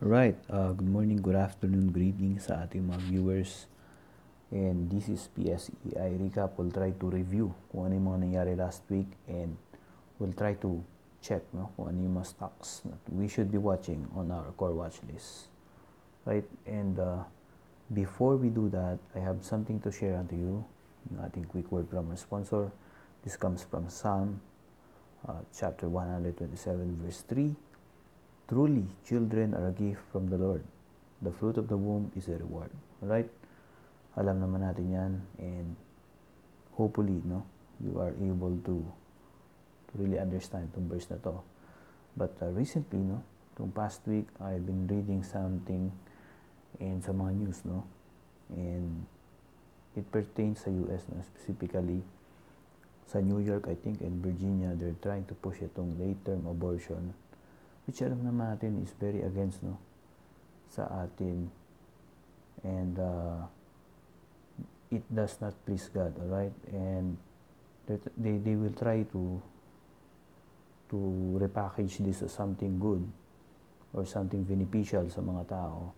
Right, uh, good morning, good afternoon, good evening sa ating mga viewers. And this is PSE. I recap, we'll try to review kung ano yung mga nangyari last week and we'll try to check no, kung ano yung mga stocks that we should be watching on our core watch list. Right, and uh, before we do that, I have something to share unto you. Yung ating quick word from our sponsor. This comes from Psalm uh, chapter 127 verse 3 Truly, children are a gift from the Lord. The fruit of the womb is a reward. Alright? Alam naman natin yan and hopefully, no, you are able to to really understand itong verse na to. But uh, recently, no, itong past week, I've been reading something in sa mga news, no, and it pertains sa US, no, specifically sa New York, I think, and Virginia, they're trying to push itong late-term abortion which alam naman natin is very against no sa atin. And uh, it does not please God all right and they, they will try to to repackage this as something good or something beneficial sa mga tao.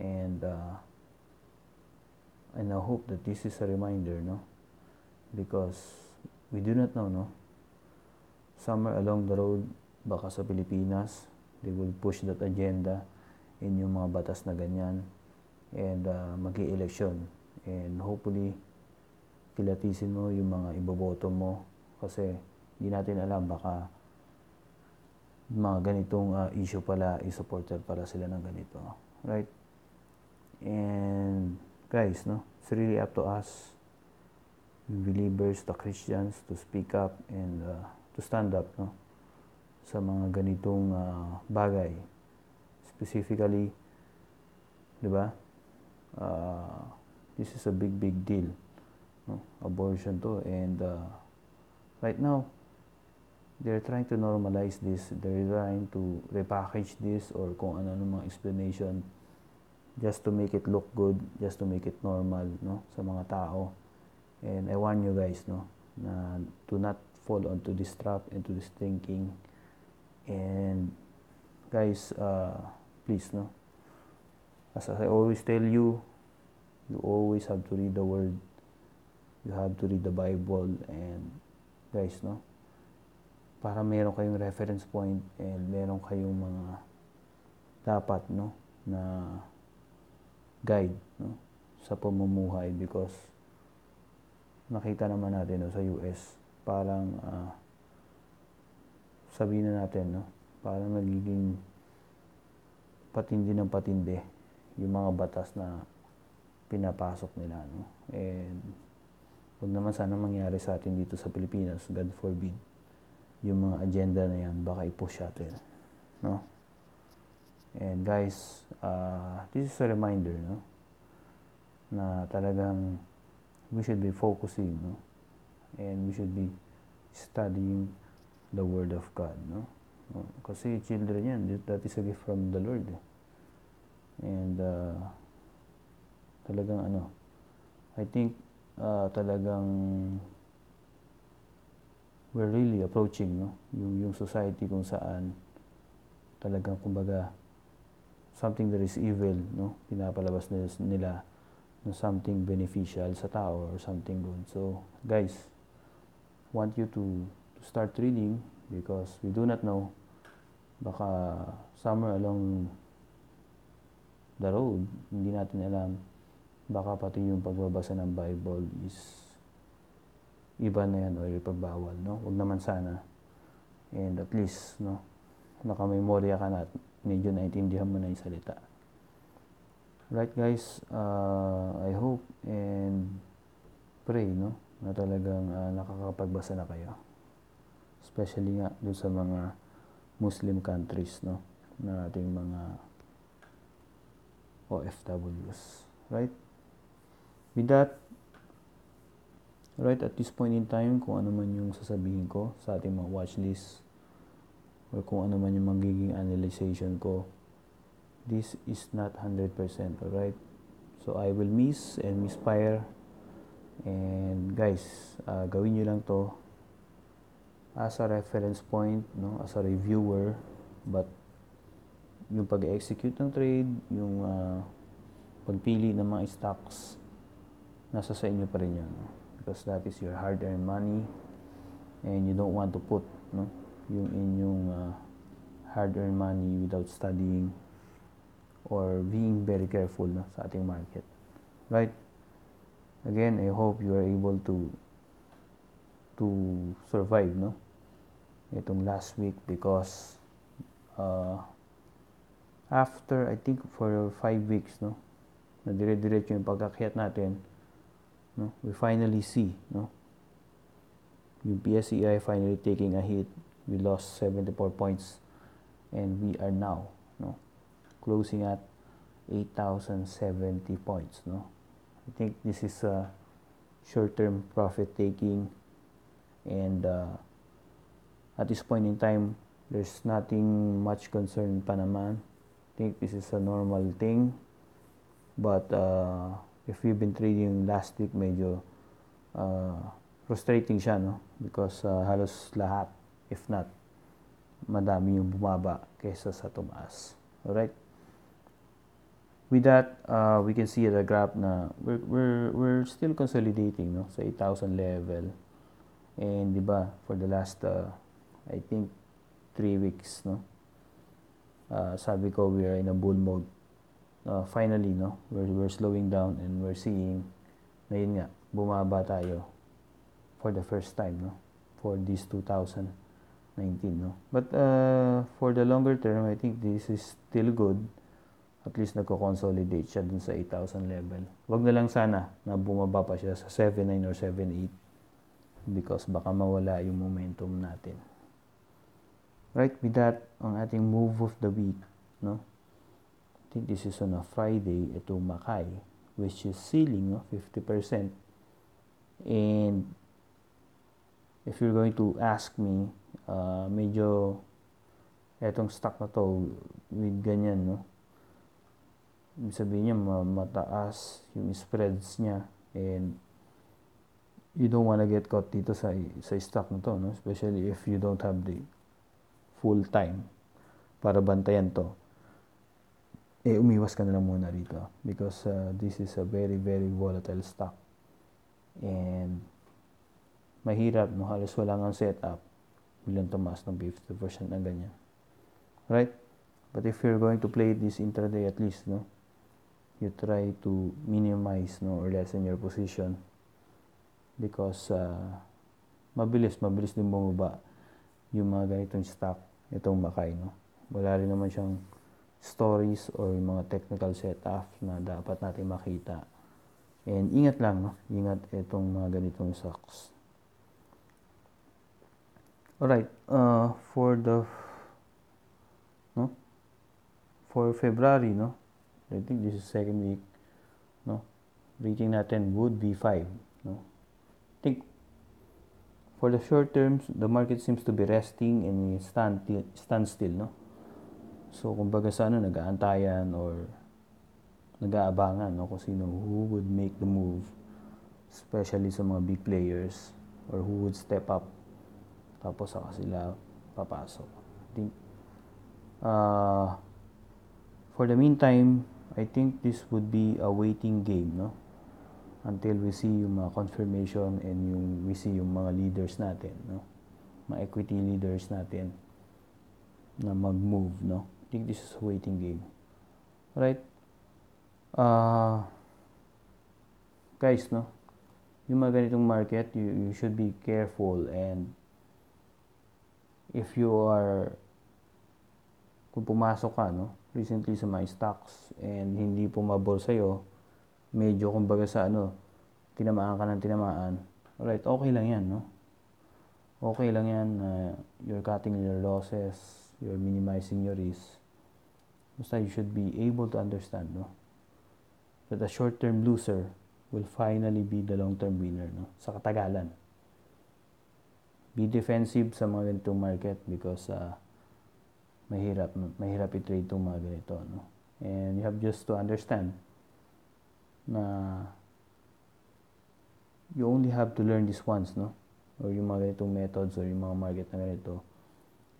And uh, and I hope that this is a reminder no? Because we do not know no? Somewhere along the road baka sa Pilipinas, they will push that agenda in yung mga batas na ganyan and uh, mag election and hopefully kilatisin mo yung mga iboboto mo kasi hindi natin alam baka mga ganitong uh, issue pala i-supporter para sila ng ganito right? And guys no it's really up to us believers the Christians to speak up and uh, to stand up no sa mga ganitong uh, bagay. Specifically, di ba? Uh, this is a big, big deal. No? Abortion to. And uh, right now, they're trying to normalize this. They're trying to repackage this or kung ano-ano mga explanation just to make it look good, just to make it normal no sa mga tao. And I want you guys no na to not fall onto this trap into this thinking And guys, uh, please, no. As I always tell you, you always have to read the Word. You have to read the Bible. And guys, no. Para meron kayong reference point and meron kayong mga dapat, no, na guide, no, sa pamumuhay because nakita naman natin no, sa US parang uh, sabihin na natin, no? Parang nagiging patindi ng patindi yung mga batas na pinapasok nila, no? And huwag naman sana mangyari sa atin dito sa Pilipinas, God forbid, yung mga agenda na yan, baka i-push natin, no? And guys, uh, this is a reminder, no? Na talagang we should be focusing, no? And we should be studying the Word of God, no? Kasi children yan, that is a gift from the Lord. Eh. And uh, talagang ano, I think uh, talagang we're really approaching no yung yung society kung saan talagang kumbaga something that is evil no pinapalabas nila, nila no something beneficial sa tao or something good so guys want you to start reading because we do not know. Baka somewhere along the road hindi natin alam. Baka pati yung pagbabasa ng Bible is iba na yan o ipagbawal no? Wag naman sana. And at least no? Nakamemorya ka na at medyo naintindihan mo na yung salita. Right guys uh, I hope and pray no? Na talagang uh, nakakapagbasa na kayo especially nga doon sa mga Muslim countries no? Na ating mga OFWs right? With that right at this point in time kung ano man yung sasabihin ko sa ating mga watch list or kung ano man yung magiging analyzation ko this is not 100% alright? So I will miss and misfire. And guys uh, gawin nyo lang to as a reference point, no, as a reviewer, but yung pag-execute ng trade, yung uh, pagpili ng mga stocks, nasa sa inyo pa rin yun. No? Because that is your hard-earned money and you don't want to put no, yung inyong uh, hard-earned money without studying or being very careful no, sa ating market. Right? Again, I hope you are able to to survive no itong last week because uh, after I think for 5 weeks no na dire-diretso yung pagkakyat natin no we finally see no. Yung PSEI finally taking a hit. We lost 74 points and we are now no closing at 8070 points no. I think this is a short-term profit taking and uh, at this point in time there's nothing much concern pa naman I think this is a normal thing but uh, if we've been trading last week medyo uh, frustrating siya no because uh, halos lahat if not madami yung bumaba kaysa sa tumaas. Alright? With that, uh, we can see the graph na we're, we're, we're still consolidating no, sa 8,000 level. And di ba for the last, uh, I think, 3 weeks, no? Uh, sabi ko, we are in a bull mode. Uh, finally, no? We're, we're slowing down and we're seeing na yun nga, bumaba tayo for the first time, no? For this 2000 19, no? But uh, for the longer term, I think this is still good. At least nagko-consolidate siya dun sa 8,000 level. Wag na lang sana na bumaba pa siya sa 7.9 or 7.8 because baka mawala yung momentum natin. Right, with that, ang ating move of the week, no? I think this is on a Friday, ito Makai, which is ceiling, no? 50%. And if you're going to ask me, uh, medyo etong stock na to with ganyan, no? Ibig sabihin niya, mataas yung spreads niya and you don't wanna get caught dito sa, sa stock na to, no? Especially if you don't have the full time para bantayan to. Eh, umiwas ka na lang muna rito because uh, this is a very, very volatile stock. And mahirap, no? Halos wala nga setup bilang tumaas ng 50% na ganyan. Right? But if you're going to play this intraday at least, no, you try to minimize no or lessen your position because uh, mabilis, mabilis din bumaba yung mga ganitong stock, itong makay, no. Wala rin naman siyang stories or mga technical setup na dapat natin makita. And ingat lang, no? Ingat itong mga ganitong stocks. Alright, uh, for the no for February, no, I think this is second week, no, rating natin would be 5, no. I think for the short terms, the market seems to be resting and stand stand still, no. So kumbaga sa ano nag-aantayan or nag-aabangan no kung sino who would make the move especially sa mga big players or who would step up tapos saka sila papasok. I think, uh, for the meantime, I think this would be a waiting game, no? Until we see yung mga confirmation and yung we see yung mga leaders natin, no? Mga equity leaders natin na mag-move, no? I think this is a waiting game. Right? Uh, guys, no? Yung mga ganitong market, you, you should be careful and if you are kung pumasok ka no recently sa my stocks and hindi pumabor sa iyo medyo kumbaga sa ano tinamaan ka ng tinamaan. Alright okay lang yan no? Okay lang yan uh, you're cutting your losses you're minimizing your risk. Basta you should be able to understand no? That a short term loser will finally be the long term winner no? Sa katagalan. Be defensive sa mga ganitong market because uh, mahirap mahirap i-trade itong mga ganito no? And you have just to understand na you only have to learn this once no or yung mga ganitong methods or yung mga market na ganito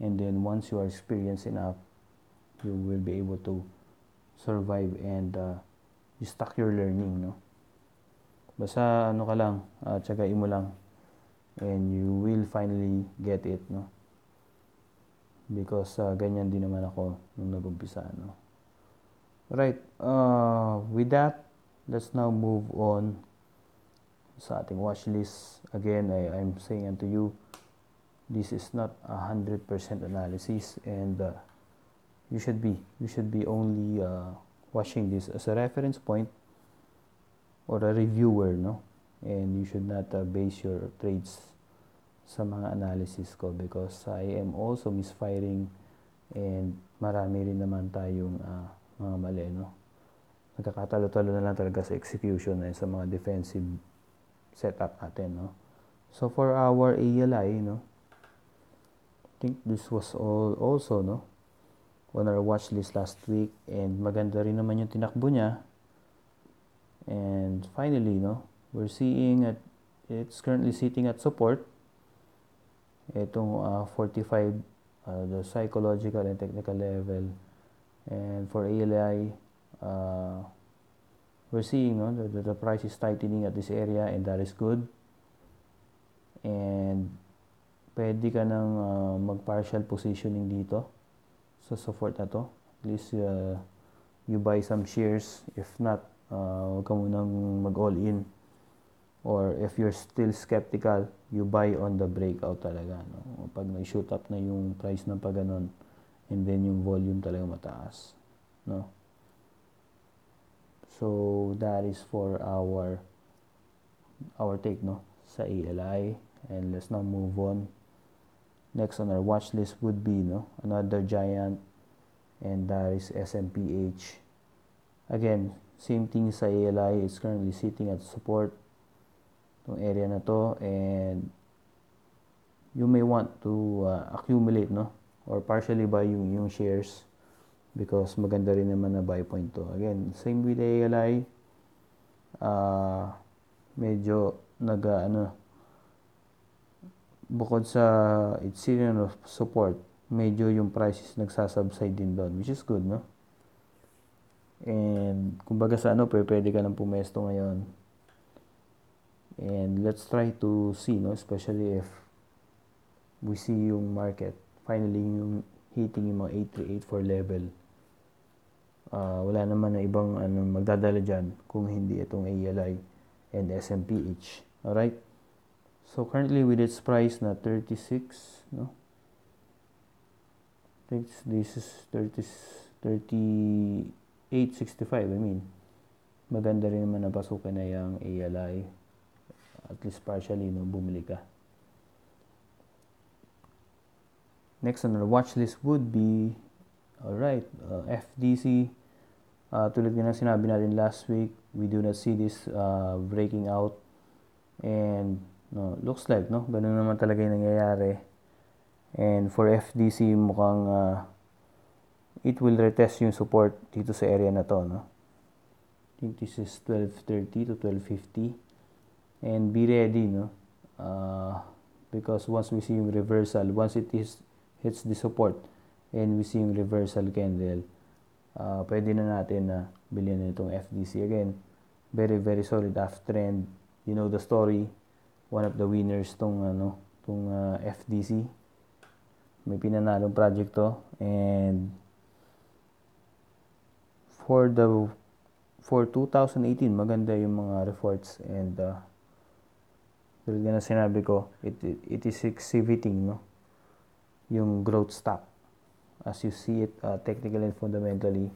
and then once you are experienced enough you will be able to survive and uh, you stuck your learning, no? Basta ano ka lang, uh, tsagain mo lang and you will finally get it, no? Because uh, ganyan din naman ako nung nag-umpisa, no? Right, uh, with that, let's now move on sa ating watch list. Again, I, I'm saying unto you, this is not a hundred percent analysis and uh, you should be you should be only uh, watching this as a reference point or a reviewer no and you should not uh, base your trades sa mga analysis ko because I am also misfiring and marami rin naman tayong uh, mga mali no nagkakatalo-talo na lang talaga sa execution and sa mga defensive setup natin no so for our ALI no I think this was all also no on our watch list last week and maganda rin naman yung tinakbo niya. And finally, no, we're seeing at it's currently sitting at support. Itong uh, 45 uh, the psychological and technical level. And for ALI, uh, we're seeing no, that the price is tightening at this area and that is good. And pwede ka nang uh, mag-partial positioning dito sa support na to. At least uh, you buy some shares. If not, uh, huwag ka munang mag-all in. Or if you're still skeptical, you buy on the breakout talaga. No? Pag na-shoot up na yung price ng paganon, and then yung volume talaga mataas. No? So, that is for our our take no? Sa ALI and let's now move on. Next on our watch list would be no? Another giant. And that is SMPH. Again, same thing sa ALI is currently sitting at support. Tong area na to. And you may want to uh, accumulate no? Or partially buy yung, yung shares because maganda rin naman na buy point to. Again, same with ALI uh, medyo nag uh, ano bukod sa its serial of support, medyo yung prices nagsasubside din doon, which is good, no? And kumbaga sa ano, pwede ka nang pumesto ngayon. And let's try to see, no? Especially if we see yung market finally yung hitting yung mga 8384 level. Uh, wala naman na ibang ano, magdadala dyan kung hindi itong ALI and SMPH. Alright? So currently with its price na 36, no? I think this is 30 38.65, I mean. Maganda rin naman napasukan na yung ALI. At least partially, no, bumili ka. Next on our watch list would be, alright, uh, FDC. Uh, tulad nga ng sinabi natin last week, we do not see this uh, breaking out. And No, looks like, no? Ganun naman talaga yung nangyayari. And for FDC, mukhang uh, it will retest yung support dito sa area na to, no? I think this is 1230 to 1250. And be ready, no? Uh, because once we see yung reversal, once it is hits the support and we see yung reversal candle, uh, pwede na natin na uh, bilhin na itong FDC. Again, very, very solid uptrend. You know the story. One of the winners tong ano tong uh, FDC may pinanalong project to. And for the for 2018 maganda yung mga reports and uh, tulad na sinabi ko it, it, it is exhibiting no? Yung growth stock as you see it uh, technically and fundamentally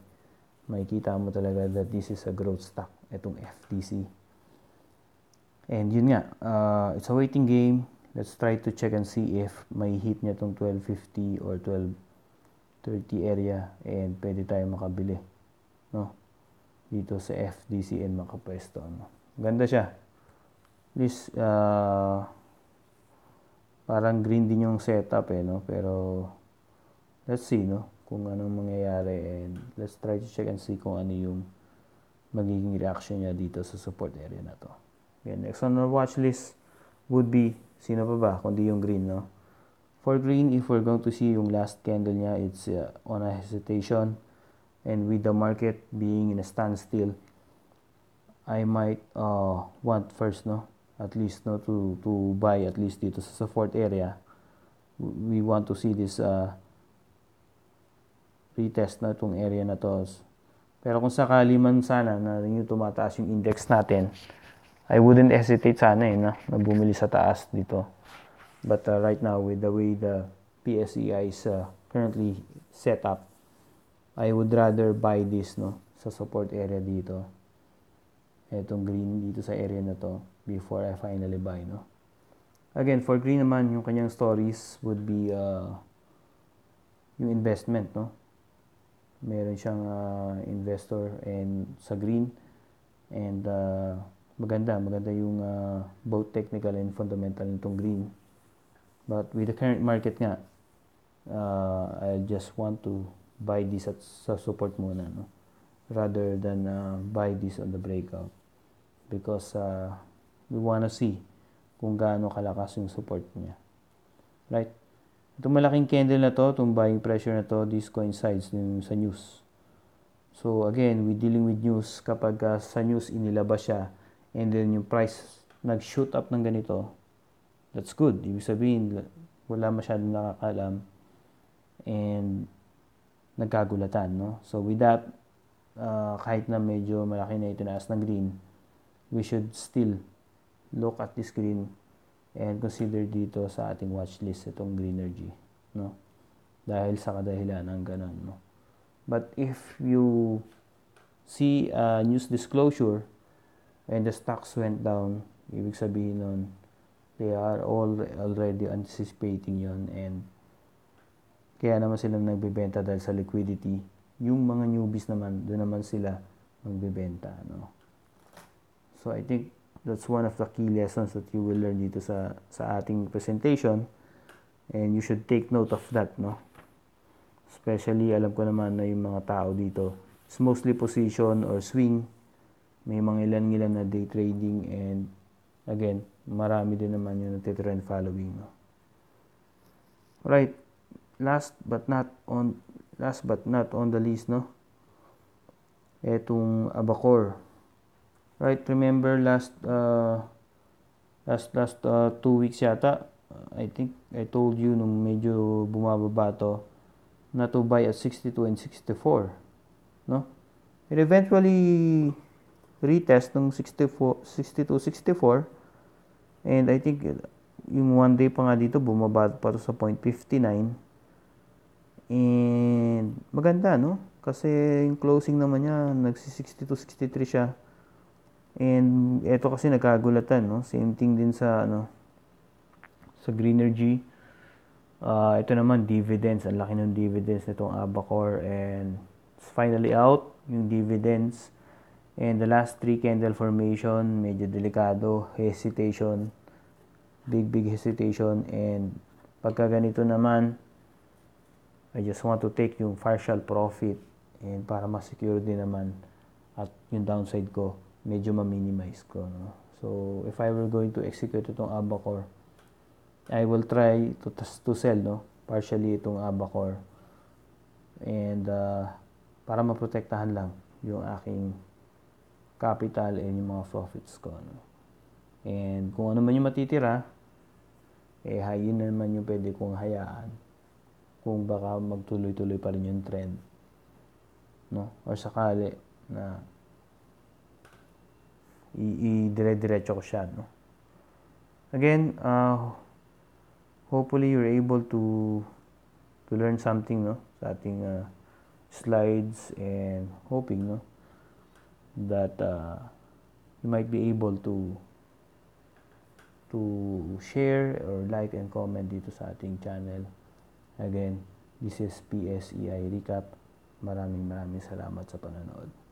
makikita mo talaga that this is a growth stock itong FDC And yun nga, uh, it's a waiting game. Let's try to check and see if may hit niya tong 1250 or 1230 area and pwede tayo makabili. No? Dito sa FDCN makapwesto. No? Ganda siya. Least, uh, parang green din yung setup eh, no? Pero, let's see, no? Kung anong mangyayari and let's try to check and see kung ano yung magiging reaction niya dito sa support area na to. Okay, next on our watch list would be, sino pa ba, kundi yung green, no? For green, if we're going to see yung last candle niya, it's uh, on a hesitation. And with the market being in a standstill, I might uh, want first, no? At least, no? To, to buy at least dito sa support area. We want to see this uh, retest na itong area na to. Pero kung sakali man sana na yung tumataas yung index natin, I wouldn't hesitate sana eh, na, na bumili sa taas dito. But uh, right now, with the way the PSEI is uh, currently set up, I would rather buy this no sa support area dito. Etong green dito sa area na to before I finally buy no. Again, for green naman, yung kanyang stories would be uh, yung investment no meron siyang uh, investor and sa green. And uh, maganda maganda yung uh, both technical and fundamental nitong green. But with the current market nga uh, I just want to buy this at sa support muna no? Rather than uh, buy this on the breakout. Because uh, we wanna see kung gaano kalakas yung support niya. Right Itong malaking candle na to, itong buying pressure na to, this coincides din sa news. So again, we dealing with news kapag uh, sa news inilabas siya and then yung price nag-shoot up ng ganito, that's good. Ibig sabihin, wala masyadong nakakalam and nagkagulatan. No? So with that, uh, kahit na medyo malaki na itinaas ng green, we should still look at this green and consider dito sa ating watch list itong Greenergy, no? Dahil sa kadahilan ng ganun, no? But if you see a news disclosure and the stocks went down, ibig sabihin nun, they are all already anticipating yon and kaya naman sila nagbebenta dahil sa liquidity. Yung mga newbies naman, doon naman sila magbebenta, no? So I think that's one of the key lessons that you will learn dito sa sa ating presentation. And you should take note of that no? Especially alam ko naman na yung mga tao dito it's mostly position or swing. May mga ilan-ilan na day trading and again marami din naman yung trend following no? Right last but not on last but not on the list no? Etong Abacor Right, remember last uh, last last uh, two weeks yata, I think I told you nung medyo bumababa to na to buy at 62 and 64, no? It eventually retest ng 64 62 64 and I think yung one day pa nga dito bumaba pa to sa 0.59 and maganda no? Kasi yung closing naman niya nagsi 62 63 siya And ito kasi nagkagulatan, no? Same thing din sa ano sa Greenergy. Uh, ito naman dividends, ang laki ng dividends nitong Abacor. And it's finally out yung dividends. And the last three candle formation, medyo delikado, hesitation, big big hesitation. And pagka ganito naman I just want to take yung partial profit. And para ma-secure din naman at yung downside ko medyo ma-minimize ko. No? So, if I were going to execute itong Abacor, I will try to, to sell, no? Partially itong Abacor. And, uh, para maprotektahan lang yung aking capital and yung mga profits ko, no? And, kung ano man yung matitira, eh, yun naman yung pwede kong hayaan kung baka magtuloy-tuloy pa rin yung trend. No? Or sakali na i-dire-diretso ko siya, no? Again, uh, hopefully you're able to to learn something, no? Sa ating uh, slides and hoping, no? That uh, you might be able to to share or like and comment dito sa ating channel. Again, this is PSEI Recap. Maraming maraming salamat sa panonood.